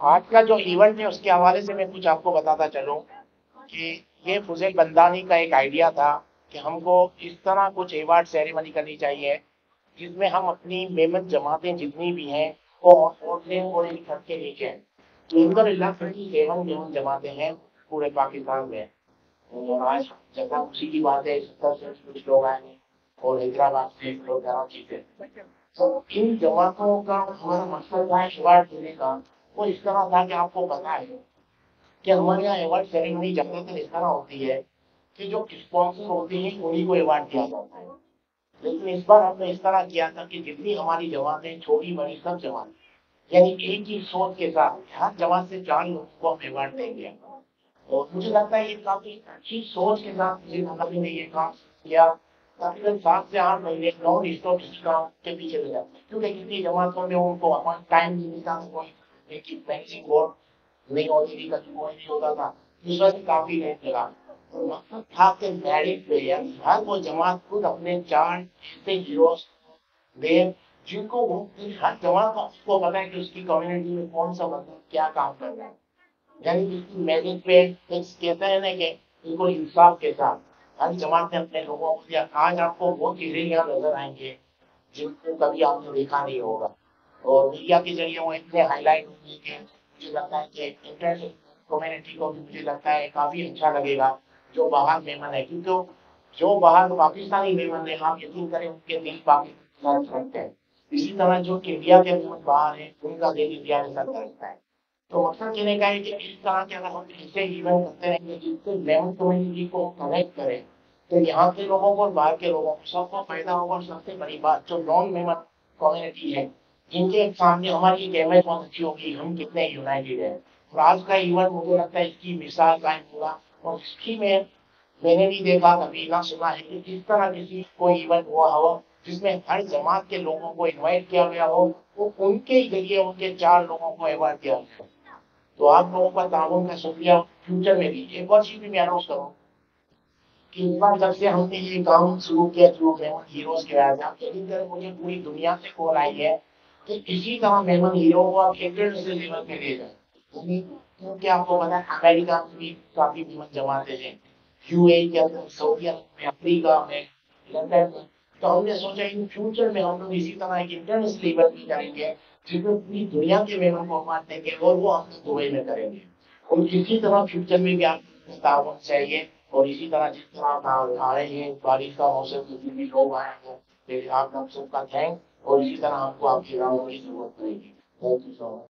आज का जो इवेंट है, उसके हवाले से मैं कुछ आपको बताता चलूँ कि ये फुजेल बंदानी का एक आइडिया था कि हमको इस तरह कुछ अवार्ड सेरेमनी करनी चाहिए, जिसमें हम अपनी मेहनत जमातें जितनी भी हैं और छत के नीचे अलहमदुल्ला थर्टी हैं पूरे पाकिस्तान में। और आज जगह खुशी की बात है सत्तर से कुछ लोग आए हैं और हैदराबाद से लोग कराची से तो इन जमातों का हमारा मकसद था अवार्ड देने का। वो इस तरह था कि आपको पता है कि हमारे यहाँ अवार्ड सेरेमनी ज़्यादातर इस तरह होती है कि जो स्पॉन्सर होते हैं उन्हीं को अवार्ड दिया जाता है लेकिन इस बार हमने इस तरह किया था कि जितनी हमारी जमातें छोटी बड़ी सब जमात यानी एक ही सोच के साथ हर जमात से चार लोगों को हम अवार्ड देंगे। और मुझे लगता है ये काफ़ी अच्छी सोच के साथ ने ये काम किया तकरीबन सात से आठ महीने नॉन स्टॉप काम के पीछे लगा क्योंकि किसी जमातों में उनको टाइम नहीं मिलता कोई पेंसिंग बोर्ड नहीं होती थी कभी कोई नहीं होता था वजह से काफ़ी टाइम लगा मकसद था कि मैरिट पे या हर वो जमात खुद अपने चार ऐसे हीरोज जिनको वो हर जमात को उसको पता है कि उसकी कम्युनिटी में कौन सा बंदा क्या काम कर रहा है यानी जिसकी मैरिट पे कहते हैं ना कि बिल्कुल इंसाफ के साथ हर जमात ने अपने लोगों को दिया आज आपको वो चीज़ें यहाँ नज़र आएँगे जिनको कभी आपने देखा नहीं होगा। और मीडिया के ज़रिए वो इतने हाईलाइट होंगे कि मुझे लगता है कि इंटरनेट कम्युनिटी को भी मुझे लगता है काफ़ी अच्छा लगेगा जो बाहर मेहमान है क्योंकि जो बाहर पाकिस्तानी मेहमान है आप यकीन करें उनके दिल पाकिस्तान रखते हैं इसी तरह जो इंडिया के मेहमान बाहर है उनका दिल इंडिया के साथ रहता है तो मकसद कहने का है कि इस तरह के अगर हम ऐसे इवेंट करते रहेंगे जिससे मेहमान कम्युनिटी को कनेक्ट करें तो यहाँ के लोगों को और बाहर के लोगों को सबको फ़ायदा होगा और सबसे बड़ी बात जो नॉन मेहमान कम्युनिटी है इनके सामने हमारी इमेज बहुत अच्छी होगी? हम कितने यूनाइटेड है? और आज का इवेंट मुझे लगता है इसकी मिसाल कायम होगा। और हिस्ट्री में, मैंने भी देखा कभी ना सुना है कि जिस तरह किसी कोई इवेंट हुआ हो, जिसमें हर जमात के लोगों को इनवाइट किया गया हो, वो उनके ज़रिए उनके चार लोगों को अवार्ड दिया गया। तो आप लोगों का ताउन का शुक्रिया फ्यूचर में भी। एक और चीज़ भी मैं अनाउंस करूँ कि इस बार जब से हमने ये काम शुरू किया थ्रू हीरोज के वजह से आप यकीन मुझे पूरी दुनिया से कॉल आई है। कि इसी तरह मेमन हीरो को आप इंटरनेशनल लेवल पे ले जाए क्योंकि आपको पता है अमेरिका में भी काफ़ी कीमत जमाते हैं यूए के अंदर सऊदी में अफ्रीका में लंदन में तो हमने सोचा इन फ्यूचर में हम लोग इसी तरह एक इंटरनेशनल लेवल भी करेंगे जिसमें पूरी दुनिया के मेहमान को अवार्ड देंगे और वो हम दुबई में करेंगे और इसी तरह फ्यूचर में भी आपको ताउन चाहिए और इसी तरह जिस तरह आप आ रहे हैं बारिश का मौसम जितने भी लोग आए हैं लेकिन आप सबका थैंक और इसी तरह हमको आपकी राहों की ज़रूरत पड़ेगी थैंक यू सो मच